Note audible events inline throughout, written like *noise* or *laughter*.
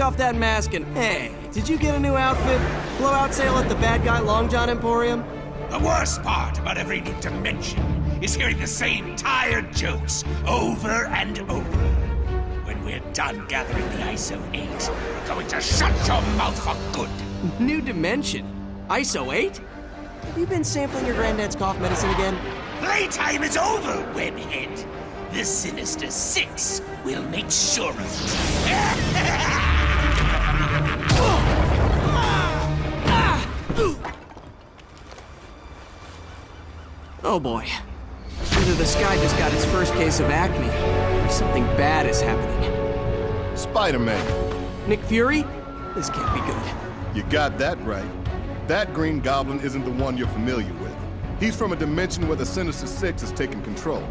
Take off that mask and hey, did you get a new outfit? Blowout sale at the Bad Guy Long John Emporium? The worst part about every new dimension is hearing the same tired jokes over and over. When we're done gathering the ISO 8, we're going to shut your mouth for good. *laughs* New dimension? ISO 8? Have you been sampling your granddad's cough medicine again? Playtime is over, webhead. The Sinister Six will make sure of it. Oh boy. Either the sky just got its first case of acne, or something bad is happening. Spider-Man. Nick Fury? This can't be good. You got that right. That Green Goblin isn't the one you're familiar with. He's from a dimension where the Sinister Six is taking control.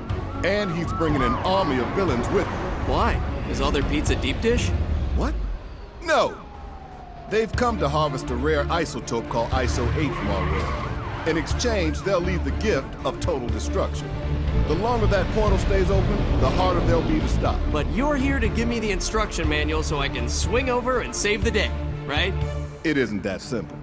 And he's bringing an army of villains with him. Why? Is all their pizza deep dish? What? No! They've come to harvest a rare isotope called ISO 8 from our world. In exchange, they'll leave the gift of total destruction. The longer that portal stays open, the harder they'll be to stop. But you're here to give me the instruction manual so I can swing over and save the day, right? It isn't that simple.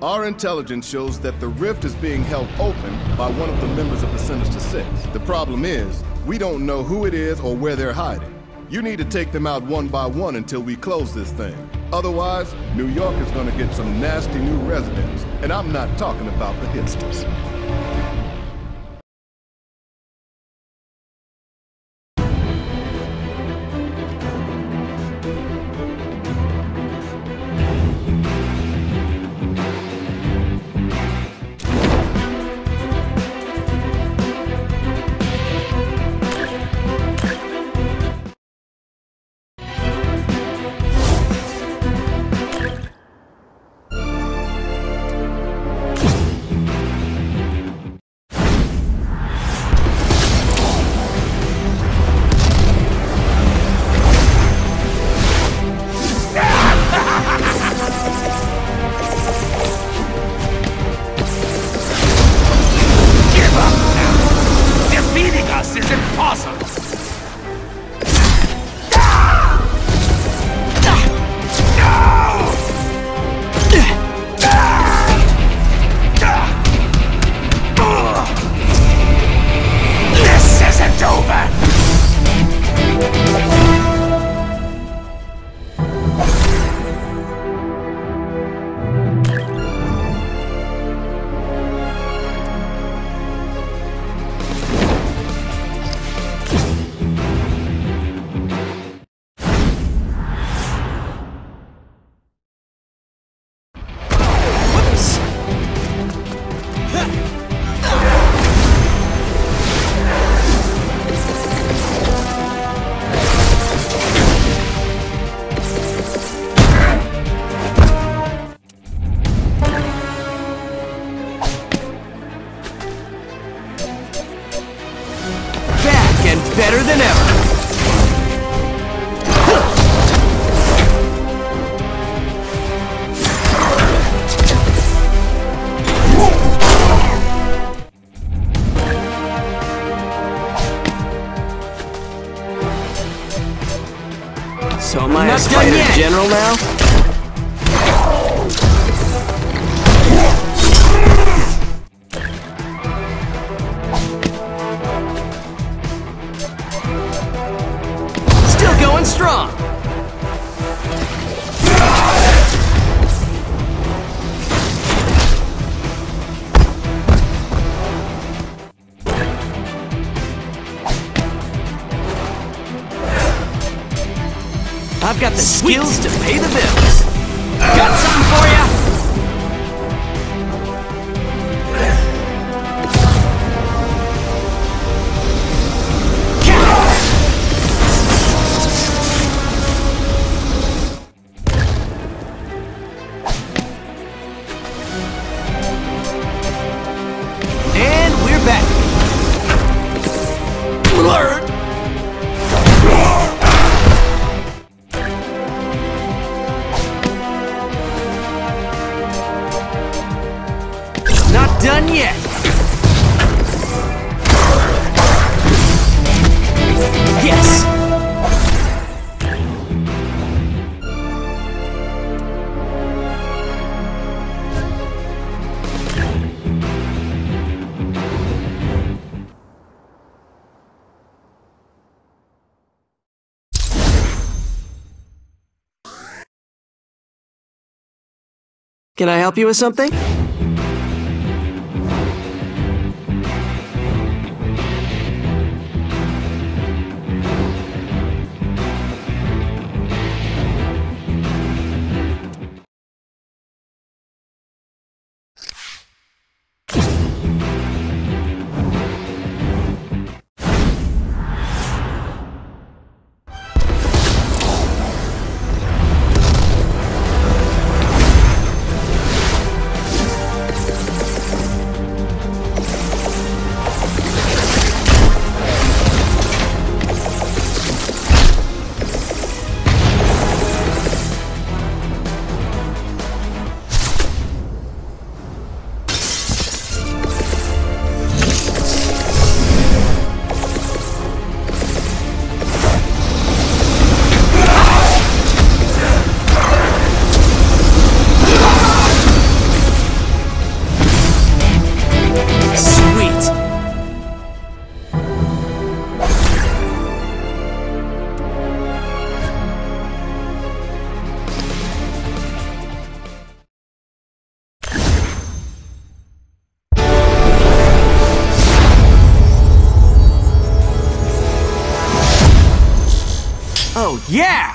Our intelligence shows that the rift is being held open by one of the members of the Sinister Six. The problem is, we don't know who it is or where they're hiding. You need to take them out one by one until we close this thing. Otherwise, New York is gonna get some nasty new residents. And I'm not talking about the hipsters. So am I a Not done Spider. General now? I've got the skills to pay the bills. Got something for ya? yet! Yes! Can I help you with something? Oh, yeah!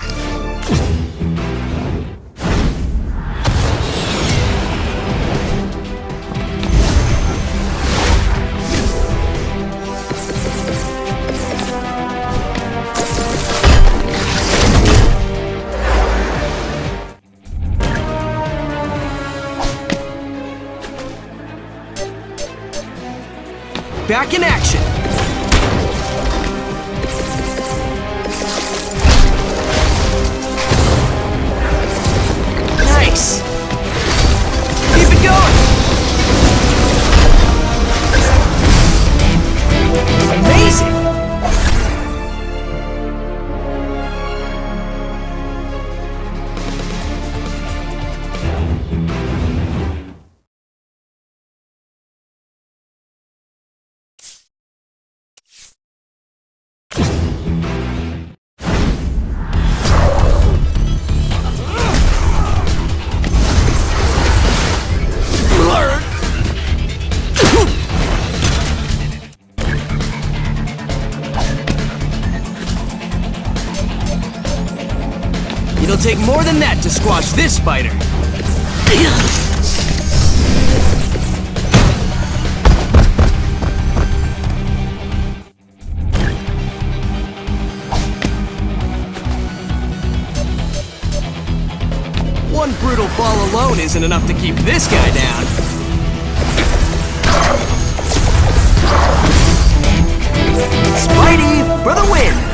Back in action! It'll take more than that to squash this spider. One brutal fall alone isn't enough to keep this guy down. Spidey for the win!